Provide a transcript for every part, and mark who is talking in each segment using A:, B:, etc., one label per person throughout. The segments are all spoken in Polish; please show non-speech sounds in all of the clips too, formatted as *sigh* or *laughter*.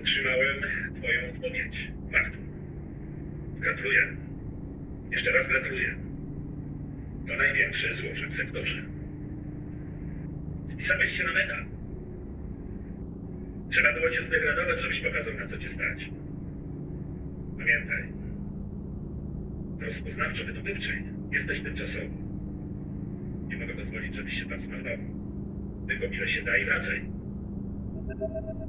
A: Otrzymałem Twoją odpowiedź, Martu. Gratuluję. Jeszcze raz gratuluję. To największe zło w sektorze. Spisałeś się na medal. Trzeba było cię zdegradować, żebyś pokazał, na co cię stać. Pamiętaj, w rozpoznawczo-wydobywczej jesteś tymczasowo. Nie mogę pozwolić, żebyś się tam zmarnował. Tylko ile się da i wracaj. Thank you.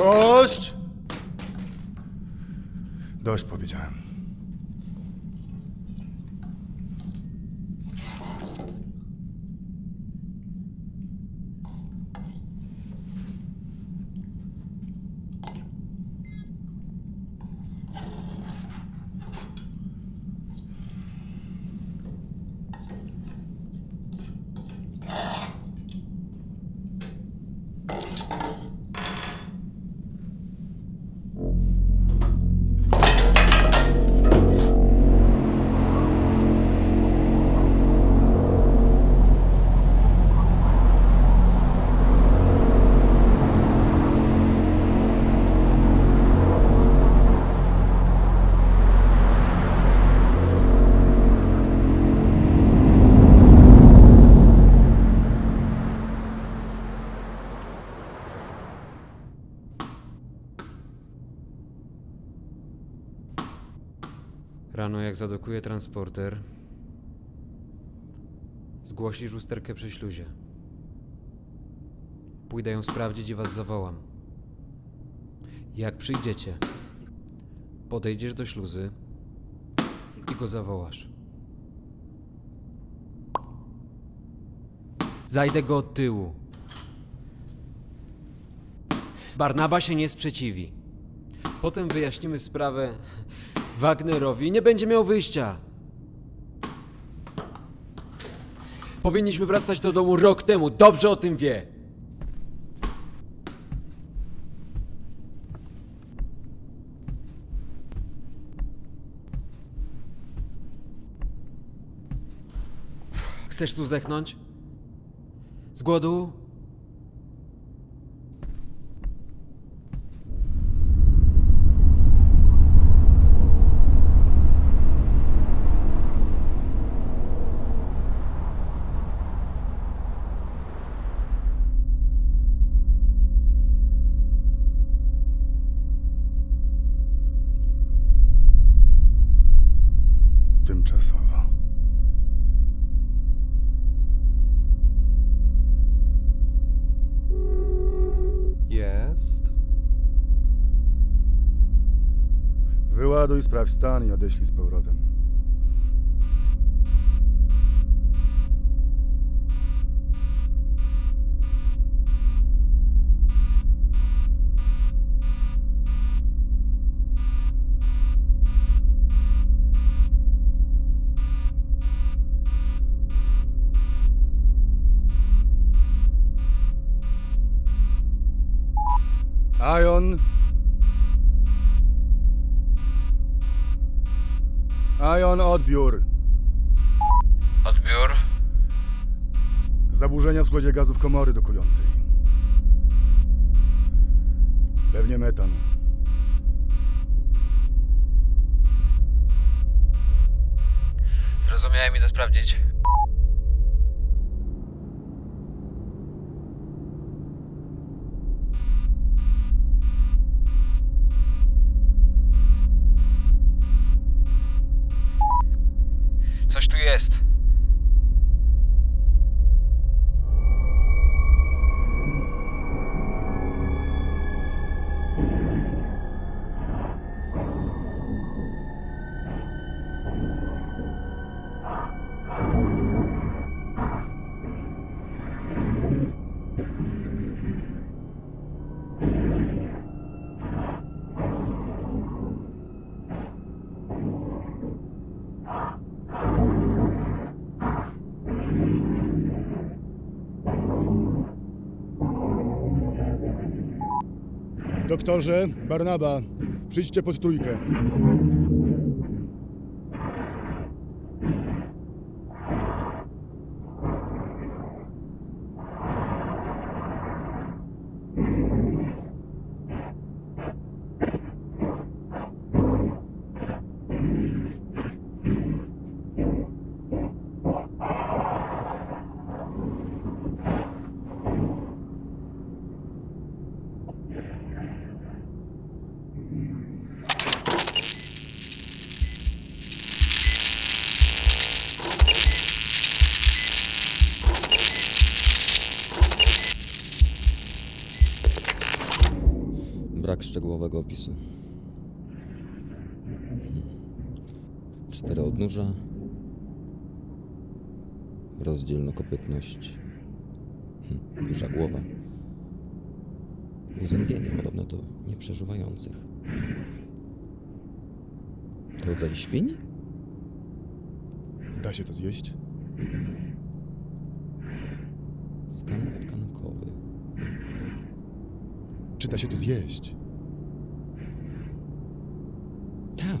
B: Dość! Dość powiedziałem.
C: Rano, jak zadokuje transporter, zgłosisz usterkę przy śluzie. Pójdę ją sprawdzić i was zawołam. Jak przyjdziecie, podejdziesz do śluzy i go zawołasz. Zajdę go od tyłu. Barnaba się nie sprzeciwi. Potem wyjaśnimy sprawę Wagnerowi nie będzie miał wyjścia. Powinniśmy wracać do domu rok temu, dobrze o tym wie. Chcesz tu zdechnąć? Z głodu?
B: Tymczasowo.
D: Jest.
B: Wyładuj, sprawdź stan i odeślij z powrotem. Ion. Ion, odbiór.
C: Odbiór?
B: Zaburzenia w składzie gazów komory dokującej. Pewnie metan.
C: Zrozumiałem, idę sprawdzić.
B: Doktorze, Barnaba, przyjdźcie pod trójkę.
D: Szczegółowego opisu. Hmm. Cztery odnóża. Rozdzielnokopytność. Hmm. Duża głowa. Uzębienie podobno do nieprzeżuwających. To rodzaj świń?
B: Da się to zjeść?
D: Skan tkankowy.
B: Czy da się to zjeść?
D: Tak,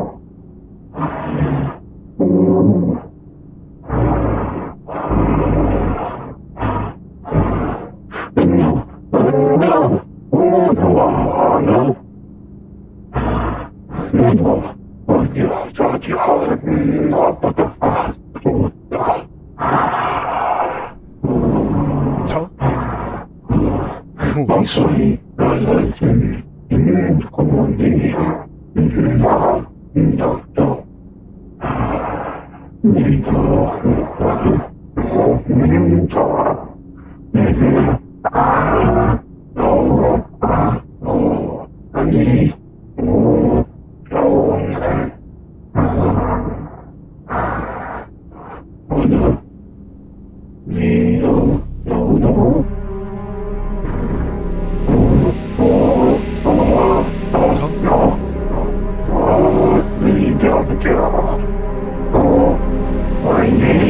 B: 나사진 인류는 공원이야 인류야 인덕도 인도 인도 인도 아 너무 아 너무 아니 오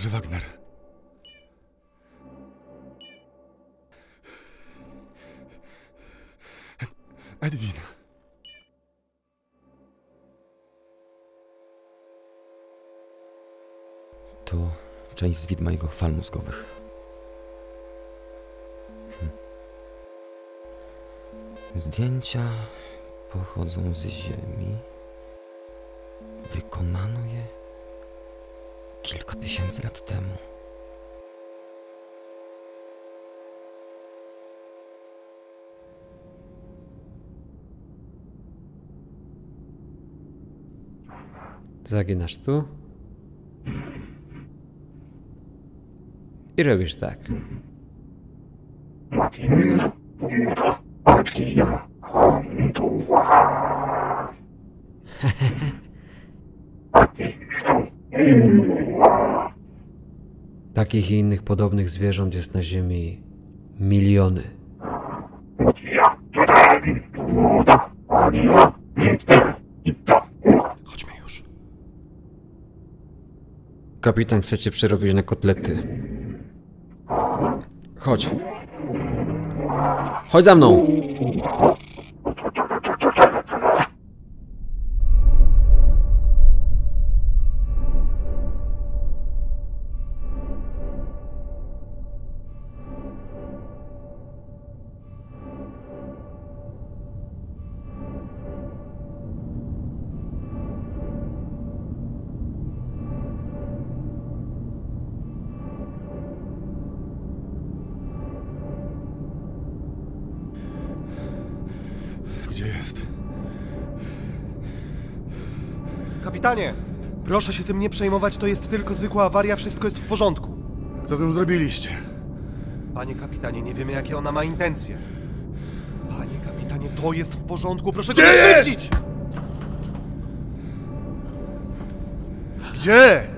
B: Doktorze Wagner. Edwin.
D: To część z widma jego fal mózgowych. Hmm. Zdjęcia pochodzą z Ziemi. Wykonano je kilka tysięcy lat temu.
C: Zaginasz tu. I robisz tak. *laughs* Takich i innych podobnych zwierząt jest na Ziemi miliony.
E: Chodźmy już.
C: Kapitan chce cię przerobić na kotlety. Chodź. Chodź za mną!
E: Proszę się tym nie przejmować, to jest tylko zwykła awaria, wszystko jest w porządku.
B: Co z nią zrobiliście?
E: Panie kapitanie, nie wiemy jakie ona ma intencje. Panie kapitanie, to jest w porządku, proszę
B: Gdzie
E: cię nie krzywdzić!
B: Gdzie?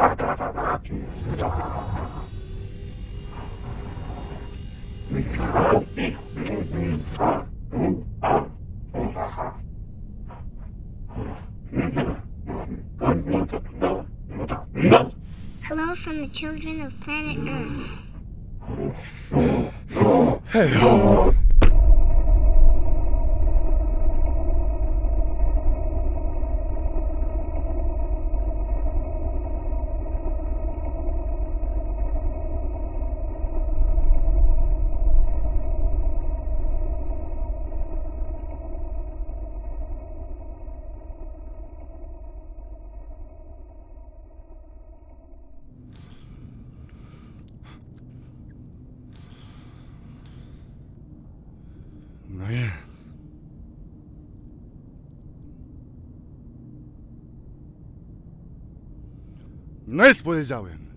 F: Hello from the children of planet Earth.
B: No No jest, powiedziałem.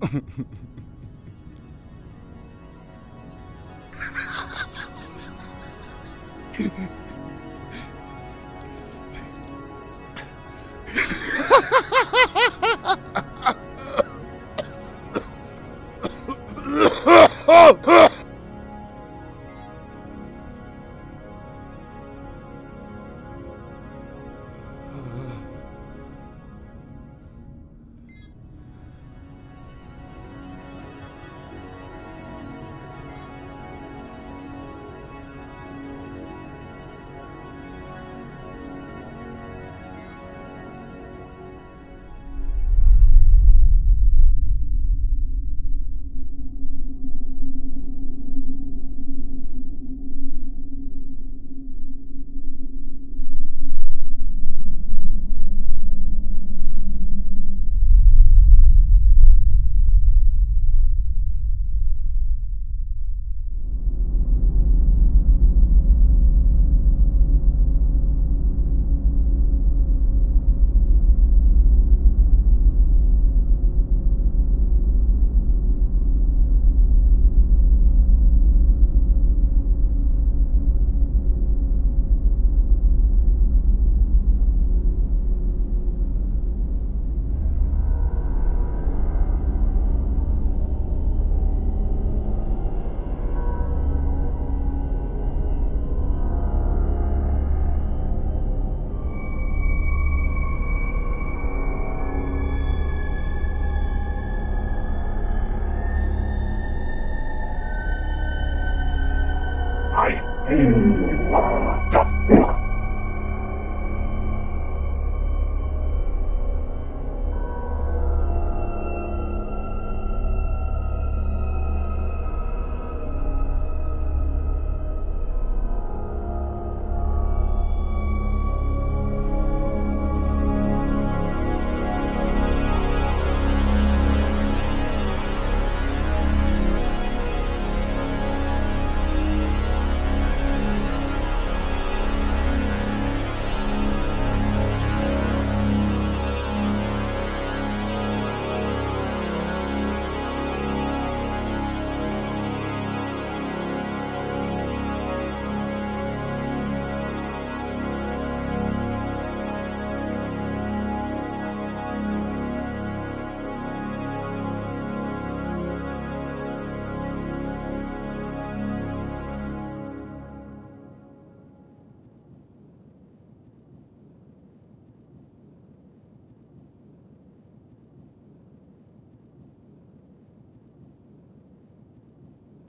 B: Ha ha ha ha! Hum.